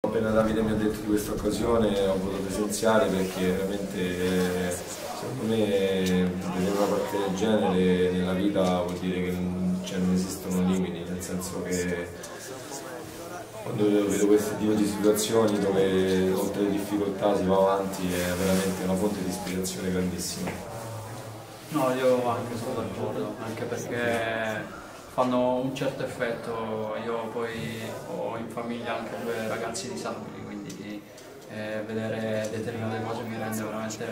Appena Davide mi ha detto di questa occasione ho voluto presenziare perché veramente secondo me vedere una partita del genere nella vita vuol dire che non, cioè, non esistono limiti, nel senso che quando vedo questo tipo di situazioni dove oltre le difficoltà si va avanti è veramente una fonte di ispirazione grandissima. No, io anche sono d'accordo, anche perché fanno un certo effetto, io poi ho in famiglia anche due ragazzi disabili, quindi eh, vedere determinate cose mi rende veramente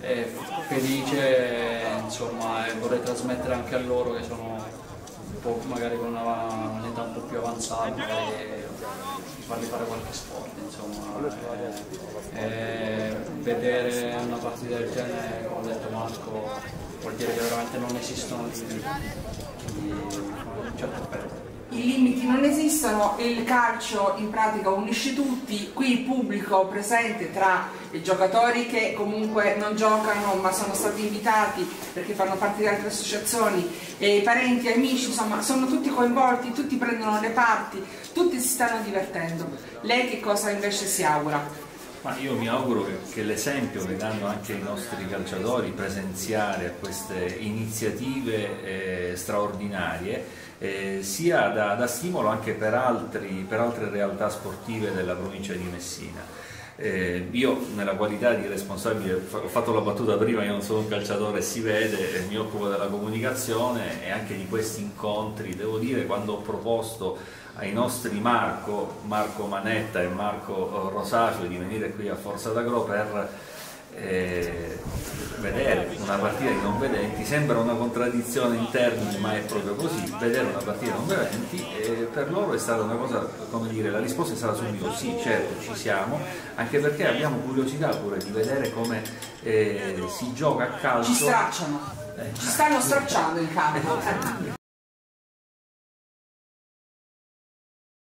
eh, felice insomma, e vorrei trasmettere anche a loro che sono un po' magari con un'età un po' più avanzata e farli fare qualche sport insomma e, e vedere una partita del genere come ha detto Marco vuol dire che veramente non esistono limiti i limiti non esistono, il calcio in pratica unisce tutti, qui il pubblico presente tra i giocatori che comunque non giocano ma sono stati invitati perché fanno parte di altre associazioni e i parenti, amici, insomma sono tutti coinvolti, tutti prendono le parti, tutti si stanno divertendo. Lei che cosa invece si augura? Ma io mi auguro che, l'esempio che danno anche i nostri calciatori presenziare a queste iniziative eh, straordinarie eh, sia da, da, stimolo anche per, altri, per altre realtà sportive della provincia di Messina. Eh, io nella qualità di responsabile, ho fatto la battuta prima, io non sono un calciatore, si vede, mi occupo della comunicazione e anche di questi incontri, devo dire quando ho proposto ai nostri Marco, Marco Manetta e Marco Rosacio di venire qui a Forza d'Agro per eh, vedere una partita di non vedenti sembra una contraddizione in termini ma è proprio così vedere una partita di non vedenti per loro è stata una cosa come dire la risposta è stata subito sì certo ci siamo anche perché abbiamo curiosità pure di vedere come eh, si gioca a calcio. Ci stracciano. Eh, ci stanno stracciando in campo